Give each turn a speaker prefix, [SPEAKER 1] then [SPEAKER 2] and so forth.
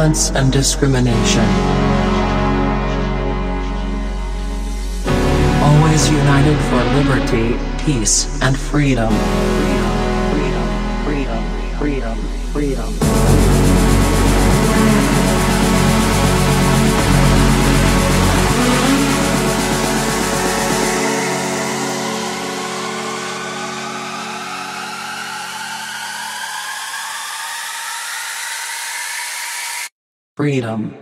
[SPEAKER 1] violence and discrimination. Always united for liberty, peace, and freedom. Freedom, freedom, freedom, freedom, freedom. Freedom.